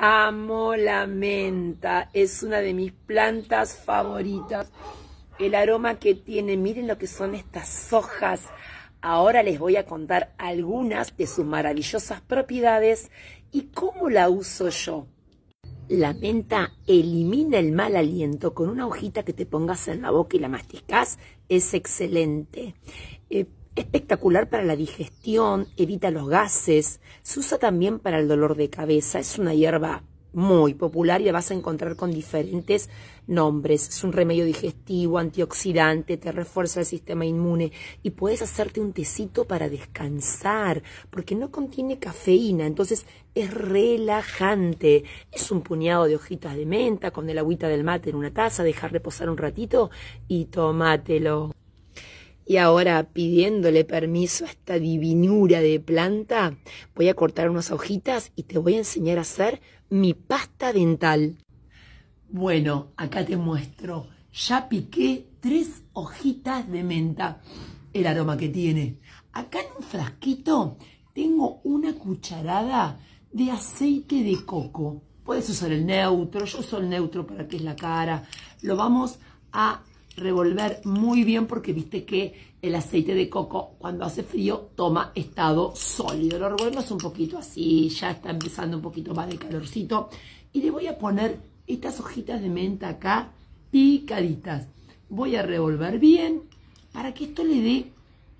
Amo la menta, es una de mis plantas favoritas. El aroma que tiene, miren lo que son estas hojas. Ahora les voy a contar algunas de sus maravillosas propiedades y cómo la uso yo. La menta elimina el mal aliento con una hojita que te pongas en la boca y la masticas. Es excelente. Eh, espectacular para la digestión, evita los gases, se usa también para el dolor de cabeza, es una hierba muy popular y la vas a encontrar con diferentes nombres. Es un remedio digestivo, antioxidante, te refuerza el sistema inmune y puedes hacerte un tecito para descansar porque no contiene cafeína, entonces es relajante. Es un puñado de hojitas de menta con el agüita del mate en una taza, dejar reposar un ratito y tómatelo. Y ahora, pidiéndole permiso a esta divinura de planta, voy a cortar unas hojitas y te voy a enseñar a hacer mi pasta dental. Bueno, acá te muestro. Ya piqué tres hojitas de menta. El aroma que tiene. Acá en un frasquito tengo una cucharada de aceite de coco. Puedes usar el neutro, yo uso el neutro para que es la cara. Lo vamos a revolver muy bien porque viste que el aceite de coco cuando hace frío toma estado sólido. Lo revolvemos un poquito así, ya está empezando un poquito más de calorcito. Y le voy a poner estas hojitas de menta acá picaditas. Voy a revolver bien para que esto le dé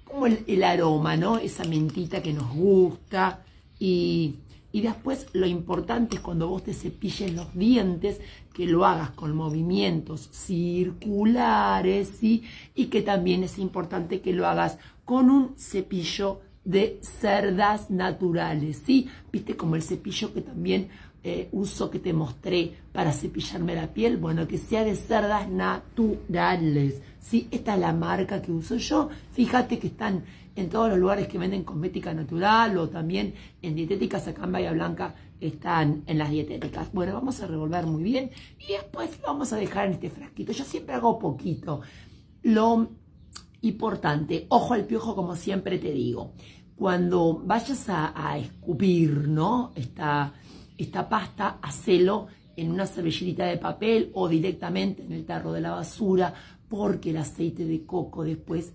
como el, el aroma, ¿no? Esa mentita que nos gusta y y después lo importante es cuando vos te cepilles los dientes, que lo hagas con movimientos circulares. Y que también es importante que lo hagas con un cepillo de cerdas naturales, ¿sí? Viste como el cepillo que también eh, uso que te mostré para cepillarme la piel, bueno, que sea de cerdas naturales, ¿sí? Esta es la marca que uso yo, fíjate que están en todos los lugares que venden cosmética natural o también en dietéticas acá en Bahía Blanca están en las dietéticas. Bueno, vamos a revolver muy bien y después vamos a dejar en este frasquito. Yo siempre hago poquito. Lo importante, ojo al piojo como siempre te digo, cuando vayas a, escupir, ¿no? Esta, esta pasta, hacelo en una servilletita de papel o directamente en el tarro de la basura porque el aceite de coco después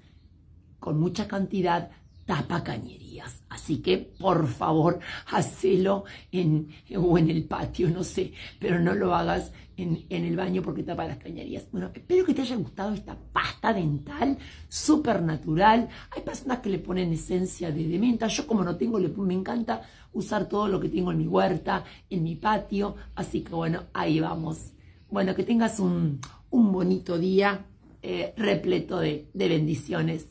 con mucha cantidad tapa cañerías. Así que, por favor, hacelo en, o en el patio, no sé, pero no lo hagas en, el baño porque tapa las cañerías. Bueno, espero que te haya gustado esta pasta dental súper natural. Hay personas que le ponen esencia de, de menta. Yo como no tengo, le, me encanta usar todo lo que tengo en mi huerta, en mi patio. Así que bueno, ahí vamos. Bueno, que tengas un, bonito día eh, repleto de bendiciones